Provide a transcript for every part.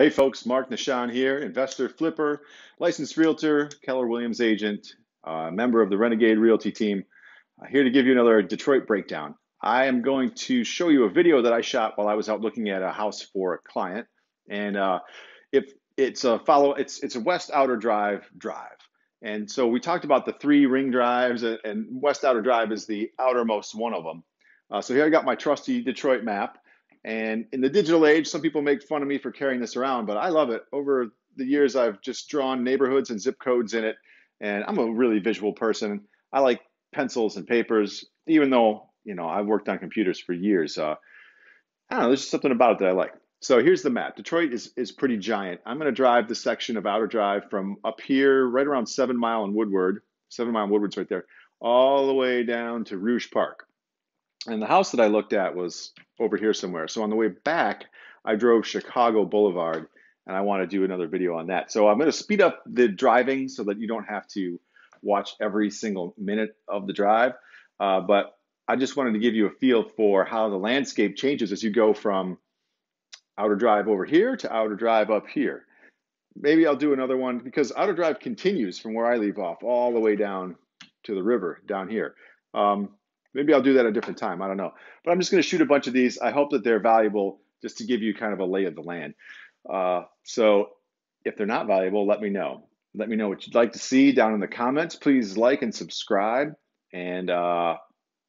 Hey folks, Mark Nishan here, investor, flipper, licensed realtor, Keller Williams agent, uh, member of the Renegade Realty team, uh, here to give you another Detroit breakdown. I am going to show you a video that I shot while I was out looking at a house for a client, and uh, if it's a follow, it's it's a West Outer Drive drive, and so we talked about the three ring drives, and West Outer Drive is the outermost one of them. Uh, so here I got my trusty Detroit map. And in the digital age, some people make fun of me for carrying this around, but I love it. Over the years, I've just drawn neighborhoods and zip codes in it. And I'm a really visual person. I like pencils and papers, even though, you know, I've worked on computers for years. Uh, I don't know, there's just something about it that I like. So here's the map. Detroit is, is pretty giant. I'm going to drive the section of Outer Drive from up here, right around Seven Mile and Woodward. Seven Mile and Woodward's right there, all the way down to Rouge Park. And the house that I looked at was over here somewhere. So on the way back, I drove Chicago Boulevard and I want to do another video on that. So I'm going to speed up the driving so that you don't have to watch every single minute of the drive. Uh, but I just wanted to give you a feel for how the landscape changes as you go from outer drive over here to outer drive up here. Maybe I'll do another one because outer drive continues from where I leave off all the way down to the river down here. Um, Maybe I'll do that a different time. I don't know. But I'm just going to shoot a bunch of these. I hope that they're valuable just to give you kind of a lay of the land. Uh, so if they're not valuable, let me know. Let me know what you'd like to see down in the comments. Please like and subscribe, and uh,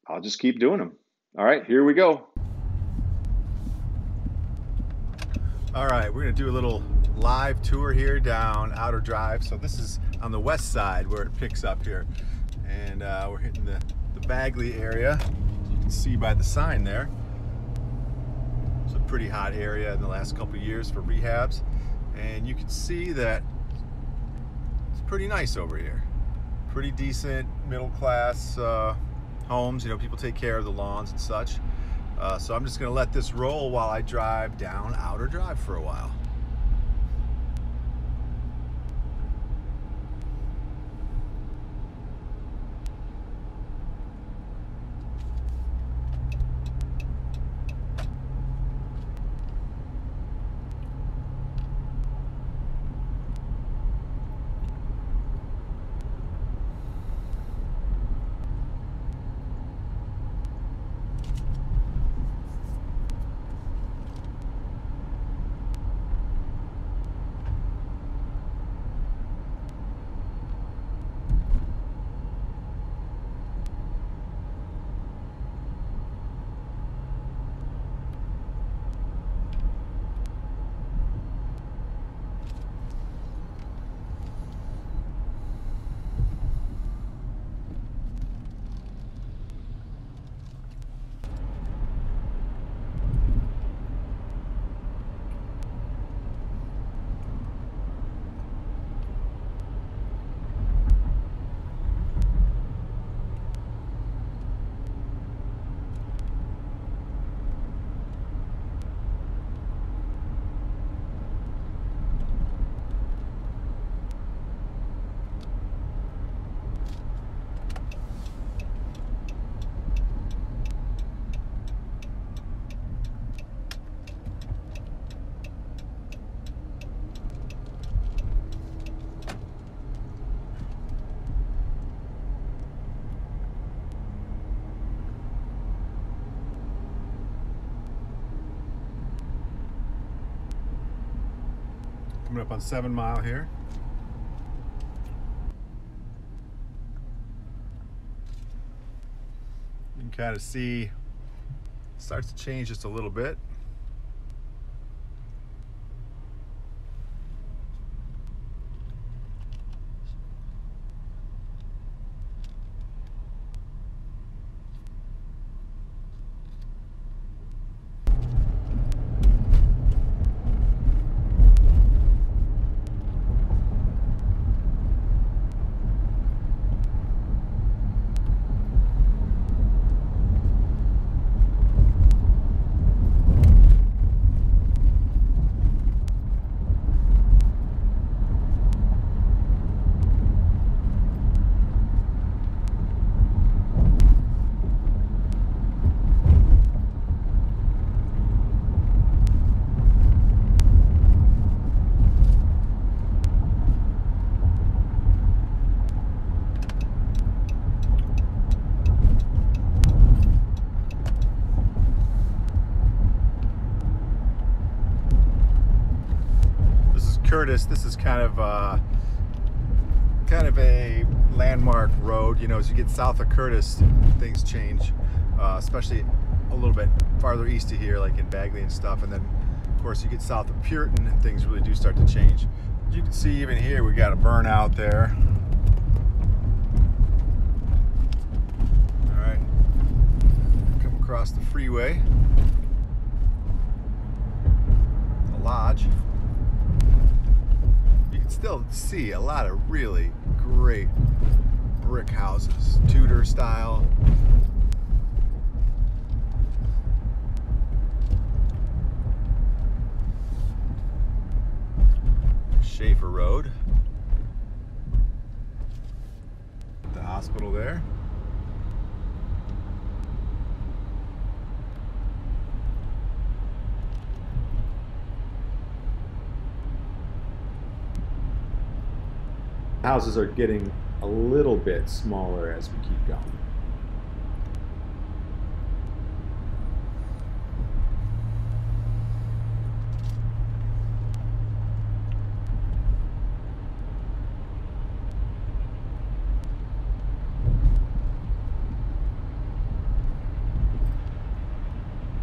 I'll just keep doing them. All right, here we go. All right, we're going to do a little live tour here down Outer Drive. So this is on the west side where it picks up here. And uh, we're hitting the the Bagley area. You can see by the sign there. It's a pretty hot area in the last couple years for rehabs. And you can see that it's pretty nice over here. Pretty decent middle class uh, homes. You know, people take care of the lawns and such. Uh, so I'm just gonna let this roll while I drive down Outer Drive for a while. Coming up on Seven Mile here. You can kind of see, starts to change just a little bit. Curtis, this is kind of uh, kind of a landmark road. You know, as you get south of Curtis, things change, uh, especially a little bit farther east of here, like in Bagley and stuff. And then, of course, you get south of Puritan, and things really do start to change. You can see, even here, we got a burnout there. All right, come across the freeway. The lodge still see a lot of really great brick houses, Tudor style. Schaefer Road. The hospital there. Houses are getting a little bit smaller as we keep going.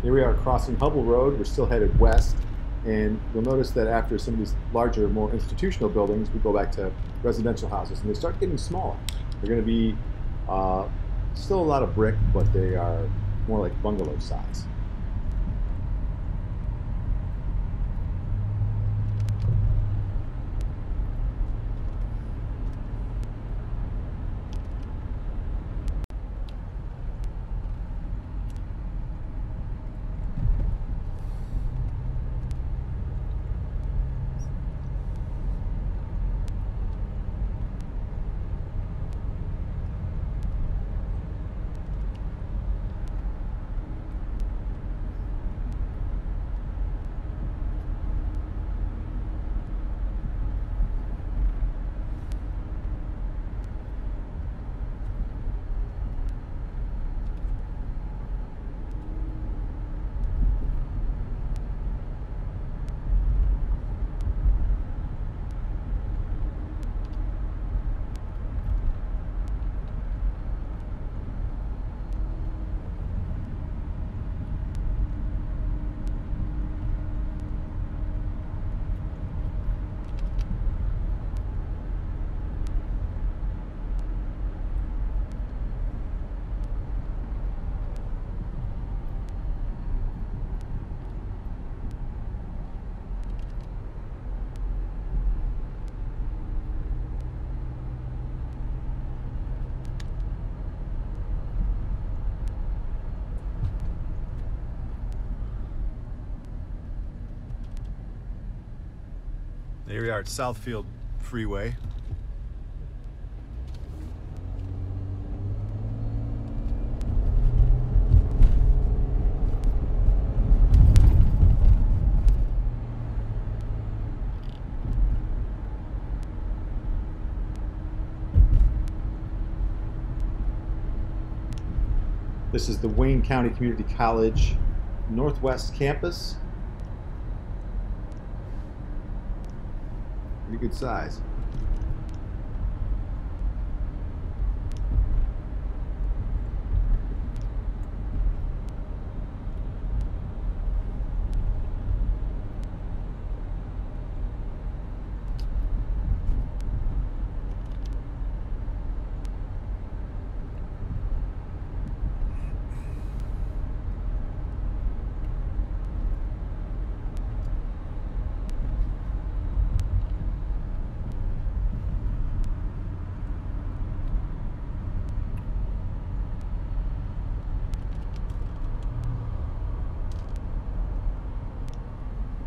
Here we are crossing Hubbell Road. We're still headed west. And you'll notice that after some of these larger, more institutional buildings, we go back to residential houses, and they start getting smaller. They're going to be uh, still a lot of brick, but they are more like bungalow size. Here we are at Southfield Freeway. This is the Wayne County Community College Northwest Campus. Good size.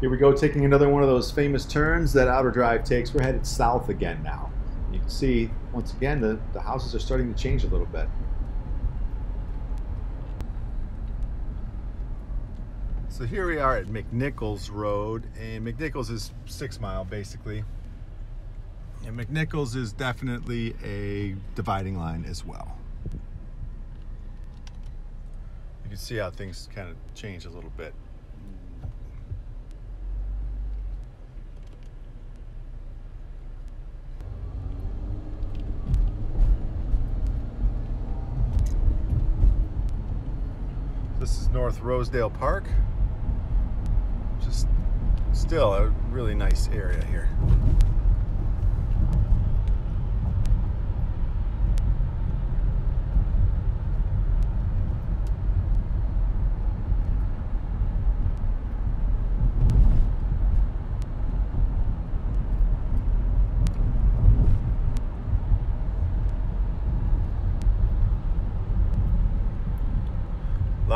Here we go, taking another one of those famous turns that Outer Drive takes. We're headed south again now. You can see, once again, the, the houses are starting to change a little bit. So here we are at McNichols Road, and McNichols is six mile basically. And McNichols is definitely a dividing line as well. You can see how things kind of change a little bit. North Rosedale Park. Just still a really nice area here.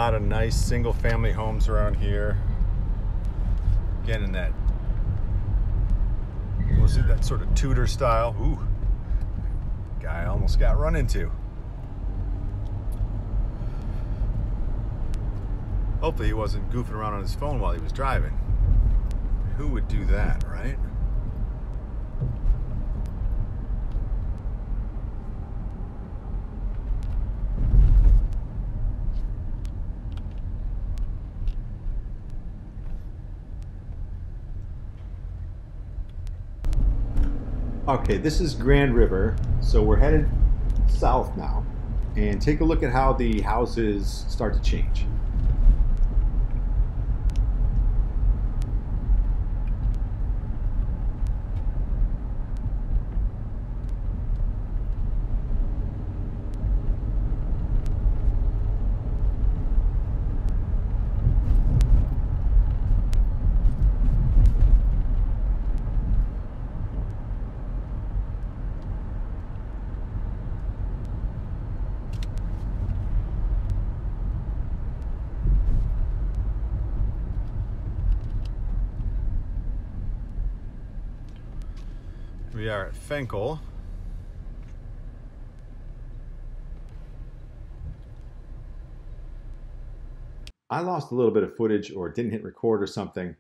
Lot of nice single family homes around here. Again, in that, was it that sort of Tudor style? Ooh, guy almost got run into. Hopefully, he wasn't goofing around on his phone while he was driving. Who would do that, right? Okay, this is Grand River, so we're headed south now, and take a look at how the houses start to change. We are at Fenkell. I lost a little bit of footage or didn't hit record or something.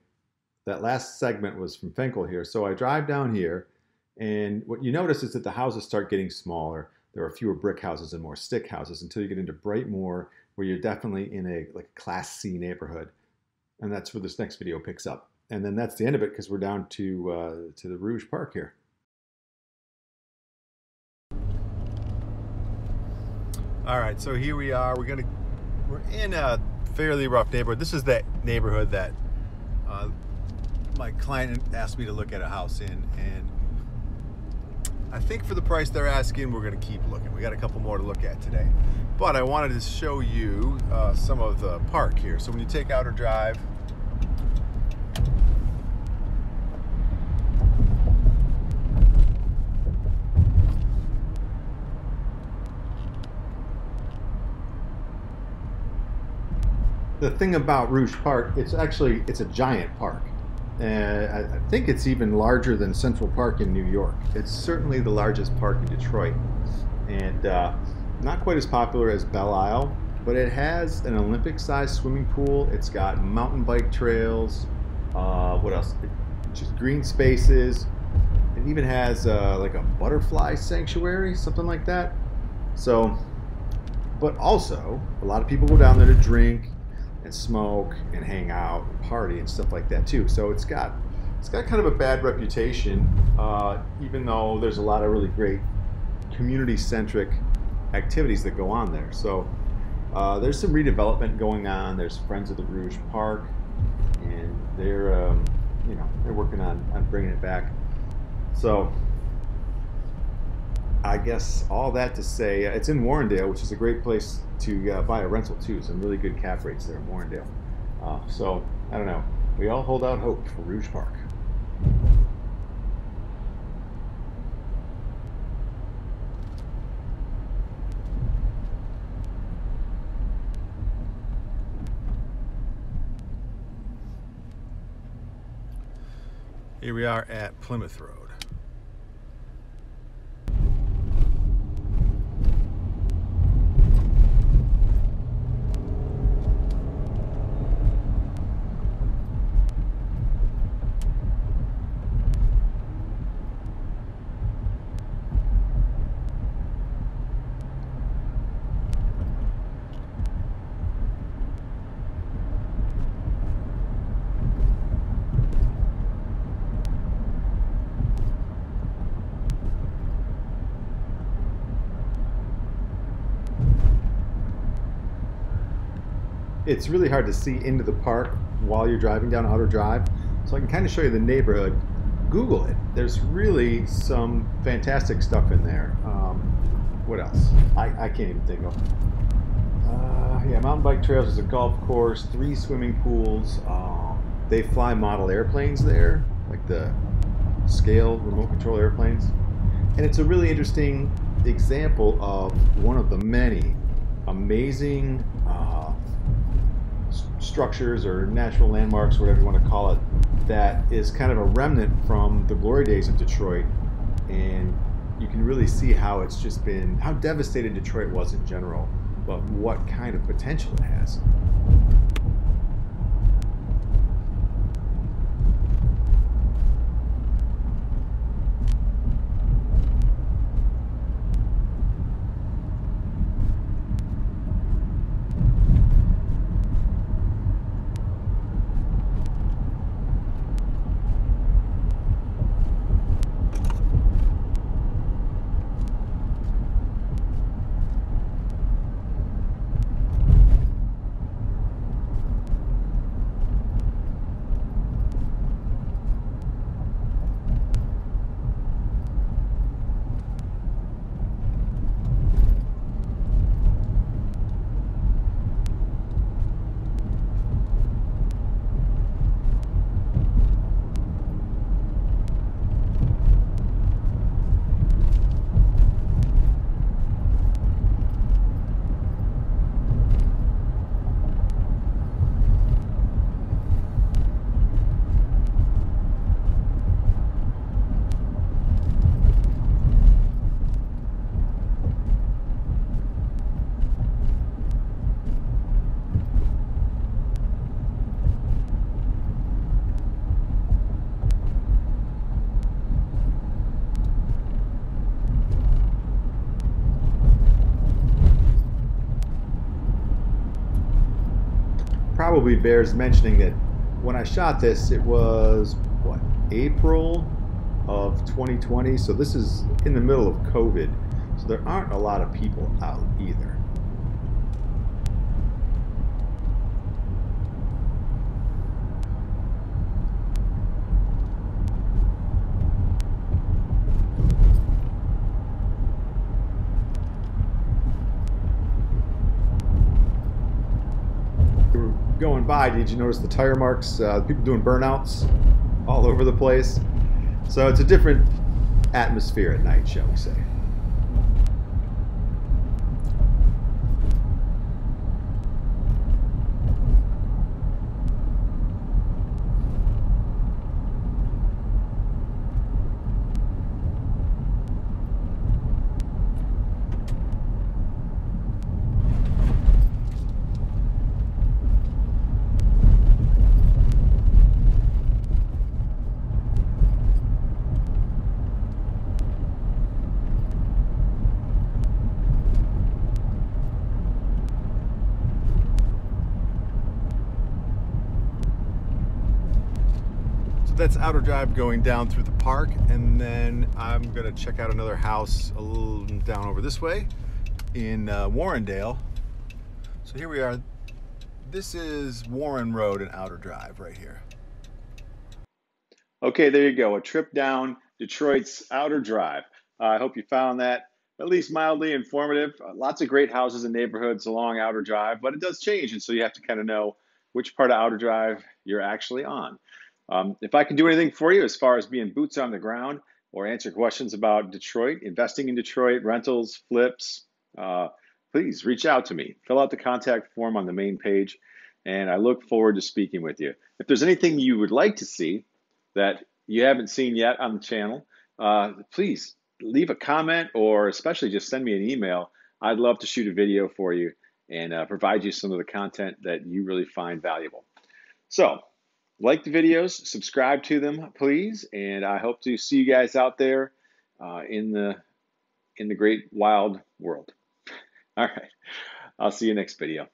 That last segment was from Fenkell here. So I drive down here, and what you notice is that the houses start getting smaller. There are fewer brick houses and more stick houses until you get into Brightmoor, where you're definitely in a like Class C neighborhood, and that's where this next video picks up. And then that's the end of it because we're down to uh, to the Rouge Park here. All right, so here we are. We're gonna we're in a fairly rough neighborhood. This is that neighborhood that uh, my client asked me to look at a house in, and I think for the price they're asking, we're gonna keep looking. We got a couple more to look at today, but I wanted to show you uh, some of the park here. So when you take Outer Drive. The thing about Rouge Park, it's actually it's a giant park. Uh, I, I think it's even larger than Central Park in New York. It's certainly the largest park in Detroit, and uh, not quite as popular as Belle Isle, but it has an Olympic-sized swimming pool. It's got mountain bike trails. Uh, what else? It, just green spaces. It even has uh, like a butterfly sanctuary, something like that. So, but also a lot of people go down there to drink and smoke and hang out and party and stuff like that too. So it's got it's got kind of a bad reputation, uh, even though there's a lot of really great community-centric activities that go on there. So uh, there's some redevelopment going on. There's Friends of the Rouge Park, and they're um, you know they're working on on bringing it back. So I guess all that to say, uh, it's in Warrendale, which is a great place to uh, buy a rental too. Some really good cap rates there in Warrendale. Uh, so I don't know. We all hold out hope for Rouge Park. Here we are at Plymouth Road. It's really hard to see into the park while you're driving down Outer Drive. So I can kind of show you the neighborhood. Google it. There's really some fantastic stuff in there. Um, what else? I, I can't even think of. Uh, yeah, mountain bike trails is a golf course, three swimming pools. Uh, they fly model airplanes there, like the scale remote control airplanes. And it's a really interesting example of one of the many amazing structures or natural landmarks, whatever you want to call it, that is kind of a remnant from the glory days of Detroit. And you can really see how it's just been, how devastated Detroit was in general, but what kind of potential it has. Probably bears mentioning that when I shot this, it was what April of 2020. So this is in the middle of COVID. So there aren't a lot of people out either. Going by, did you notice the tire marks? Uh, people doing burnouts all over the place. So it's a different atmosphere at night, shall we say. That's outer drive going down through the park and then I'm gonna check out another house a little down over this way in uh, Warrendale. So here we are. This is Warren Road and outer drive right here. Okay there you go. A trip down Detroit's outer drive. Uh, I hope you found that at least mildly informative. Uh, lots of great houses and neighborhoods along outer drive but it does change and so you have to kind of know which part of outer drive you're actually on um, if I can do anything for you as far as being boots on the ground or answer questions about Detroit, investing in Detroit, rentals, flips, uh, please reach out to me. Fill out the contact form on the main page, and I look forward to speaking with you. If there's anything you would like to see that you haven't seen yet on the channel, uh, please leave a comment or especially just send me an email. I'd love to shoot a video for you and uh, provide you some of the content that you really find valuable. So, like the videos, subscribe to them, please, and I hope to see you guys out there uh, in the in the great wild world. All right, I'll see you next video.